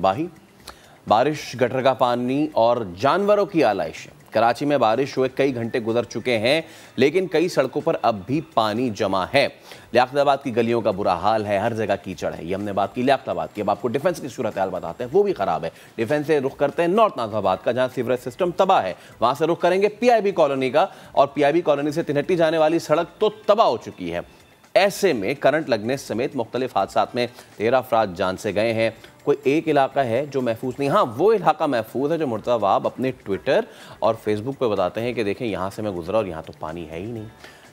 बाही बारिश गटर का पानी और जानवरों की आलाइश। कराची में बारिश हुए कई घंटे गुजर चुके हैं, लेकिन कई सड़कों पर अब भी पानी जमा है। लियाकताबाद की गलियों का बुरा हाल है, हर जगह कीचड़ है। ये हमने बात की लियाकताबाद की। अब आपको डिफेंस की सूरत हाल बताते हैं, वो भी खराब है। डिफेंस से रुख करते हैं नॉर्थ नाजाबाद का, जहाँ सीवरेज सिस्टम तबाह है। वहाँ से रुख करेंगे पीआईबी कॉलोनी का और पीआईबी कॉलोनी से तिनहट्टी जाने वाली सड़क तो तबाह हो चुकी है। ऐसे में करंट लगने समेत मुख्तलिफ़ हादसा में तेरह अफराद जान से गए हैं। कोई एक इलाका है जो महफूज नहीं। हाँ वो इलाका महफूज है जो मुर्तवाब अपने ट्विटर और फेसबुक पर बताते हैं कि देखें, यहाँ से मैं गुजरा और यहाँ तो पानी है ही नहीं।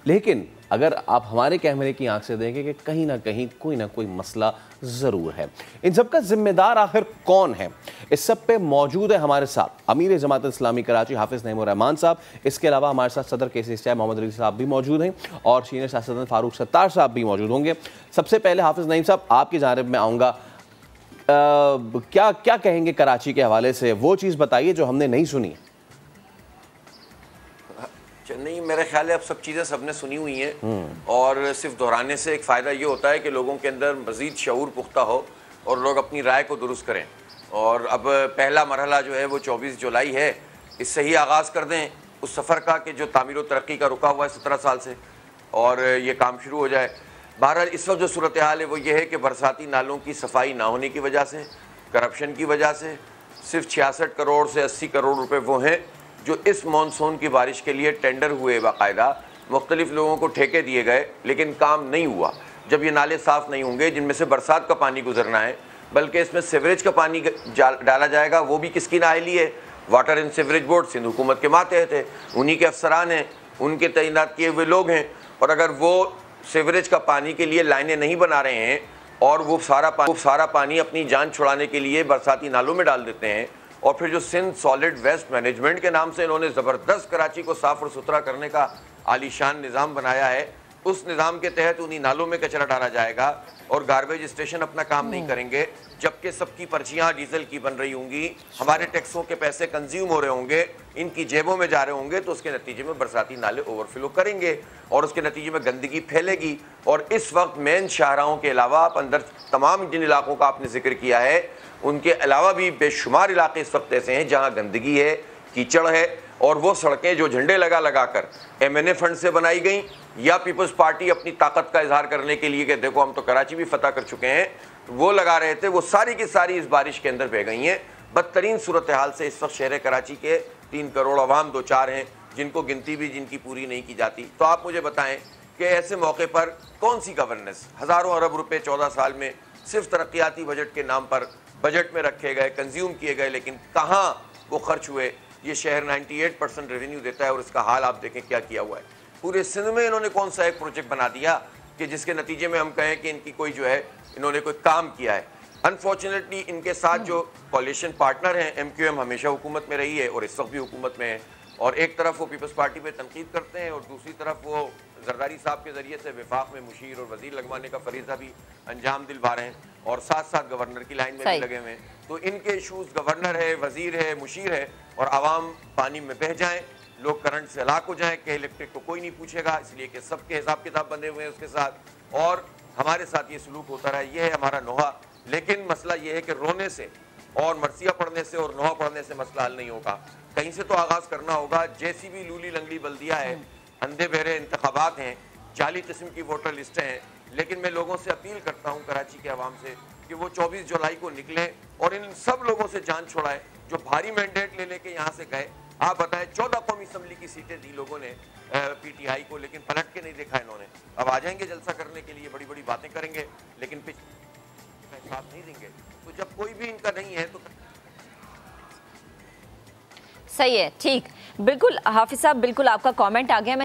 लेकिन अगर आप हमारे कैमरे की आँख से देखें कि कहीं ना कहीं कोई ना कोई मसला ज़रूर है। इन सब का जिम्मेदार आखिर कौन है? इस सब पे मौजूद है हमारे साथ अमीर जमात इस्लामी कराची हाफिज़ नईम रहमान साहब। इसके अलावा हमारे साथ सदर के सी मोहम्मद रज़ी साहब भी मौजूद हैं और सीनियर सियासतन फारूक सत्तार साहब भी मौजूद होंगे। सबसे पहले हाफिज़ नईम साहब, आपकी जानब में आऊँगा। क्या क्या कहेंगे कराची के हवाले से? वो चीज़ बताइए जो हमने नहीं सुनी। नहीं मेरे ख्याल है अब सब चीज़ें सबने सुनी हुई हैं। और सिर्फ़ दोहराने से एक फ़ायदा ये होता है कि लोगों के अंदर मज़ीद शूर पुख्ता हो और लोग अपनी राय को दुरुस्त करें। और अब पहला मरहला जो है वो 24 जुलाई है। इससे ही आगाज़ कर दें उस सफ़र का कि जो तामीर तरक्की का रुका हुआ है सत्रह साल से और ये काम शुरू हो जाए। बहरहाल इस वक्त जो सूरत हाल है वो ये है कि बरसाती नालों की सफ़ाई ना होने की वजह से करप्शन की वजह से सिर्फ़ छियासठ करोड़ से अस्सी करोड़ रुपए वो हैं। जो इस मानसून की बारिश के लिए टेंडर हुए बाकायदा, मुख्तलिफ़ लोगों को ठेके दिए गए, लेकिन काम नहीं हुआ। जब ये नाले साफ़ नहीं होंगे, जिनमें से बरसात का पानी गुजरना है, बल्कि इसमें सीवरेज का पानी डाला जाएगा, वो भी किसकी नाहली है water and sewerage board Sindh हुकूमत के मातहत है। उन्हीं के अफसरान हैं, उनके तैनात किए हुए लोग हैं। और अगर वो सीवरेज का पानी के लिए लाइनें नहीं बना रहे हैं, और वो सारा पानी वो सारा पानी अपनी जान छुड़ाने के लिए बरसाती नालों में डाल देते हैं और फिर जो सिंध सॉलिड वेस्ट मैनेजमेंट के नाम से इन्होंने ज़बरदस्त कराची को साफ़ और सुथरा करने का आलीशान निज़ाम बनाया है। उस निज़ाम के तहत उन्हीं नालों में कचरा डाला जाएगा और गार्बेज स्टेशन अपना काम नहीं करेंगे जबकि सबकी पर्चियाँ डीजल की बन रही होंगी हमारे टैक्सों के पैसे कंज्यूम हो रहे होंगे इनकी जेबों में जा रहे होंगे तो उसके नतीजे में बरसाती नाले ओवरफ्लो करेंगे और उसके नतीजे में गंदगी फैलेगी। और इस वक्त मेन शाहराहों के अलावा आप अंदर तमाम जिन इलाकों का आपने ज़िक्र किया है उनके अलावा भी बेशुमार इलाके इस वक्त ऐसे हैं जहाँ गंदगी है कीचड़ है और वो सड़कें जो झंडे लगा लगा कर एम फंड से बनाई गई, या पीपल्स पार्टी अपनी ताकत का इजहार करने के लिए कि देखो हम तो कराची भी फतह कर चुके हैं, वो लगा रहे थे, वो सारी की सारी इस बारिश के अंदर बह गई हैं। बदतरीन सूरत हाल से इस वक्त शहर कराची के तीन करोड़ अवाम दो चार हैं, जिनको गिनती भी जिनकी पूरी नहीं की जाती। तो आप मुझे बताएँ कि ऐसे मौके पर कौन सी गवर्नेंस हज़ारों अरब रुपए चौदह साल में सिर्फ़ तरक्याती बजट के नाम पर बजट में रखे गए कंज्यूम किए गए, लेकिन कहाँ वो खर्च हुए? ये शहर 98 परसेंट रेवेन्यू देता है और इसका हाल आप देखें क्या किया हुआ है। पूरे सिंध में इन्होंने कौन सा एक प्रोजेक्ट बना दिया कि जिसके नतीजे में हम कहें कि इनकी कोई जो है इन्होंने कोई काम किया है। अनफॉर्चुनेटली इनके साथ जो कॉलेशन पार्टनर हैं एम क्यू एम हमेशा हुकूमत में रही है और इस वक्त भी हुकूमत में है। और एक तरफ़ वो पीपल्स पार्टी पे तनकीद करते हैं और दूसरी तरफ़ वो जरदारी साहब के ज़रिए से विफाक में मुशीर और वज़ीर लगवाने का फरीजा भी अंजाम दिलवा रहे हैं और साथ साथ गवर्नर की लाइन में भी लगे हुए हैं। तो इनके इशूज़ गवर्नर है वज़ीर है मुशीर है और आवाम पानी में बह जाएँ लोग करंट से हलाक हो जाएँ कि इलेक्ट्रिक को कोई नहीं पूछेगा इसलिए कि सबके हिसाब किताब बंधे हुए हैं उसके साथ और हमारे साथ ये सलूक होता रहा ये है हमारा नोहा। लेकिन मसला ये है कि रोने से और मरसिया पढ़ने से और नोहा पढ़ने से मसला हल नहीं होगा। कहीं से तो आगाज़ करना होगा। जैसी भी लूली लंगली बल्दिया है, अंधे, बहरे इंतबात हैं, जाली किस्म की वोटर लिस्टें हैं। लेकिन मैं लोगों से अपील करता हूँ, कराची के अवाम से, कि वो 24 जुलाई को निकले और इन सब लोगों से जान छोड़ाए, जो भारी मैंडेट ले लेके यहाँ से गए। आप बताएँ, चौदह कौमी असम्बली की सीटें दी लोगों ने पीटीआई को, लेकिन पलट के नहीं देखा इन्होंने। अब आ जाएँगे जलसा करने के लिए बड़ी बड़ी बातें करेंगे, लेकिन साथ नहीं देंगे। तो जब कोई भी इनका नहीं है तो सही है, ठीक। बिल्कुल, हाफिज साहब, बिल्कुल आपका कमेंट आ गया